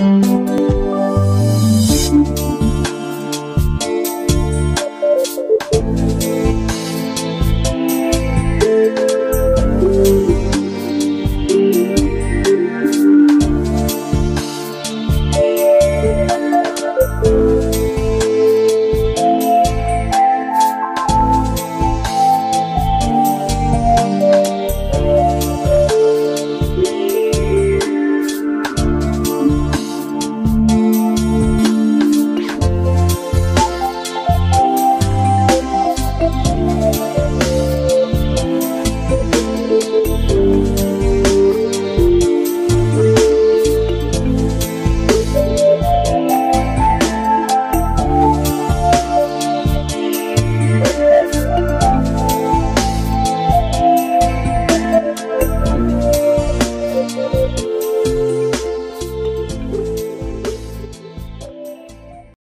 Música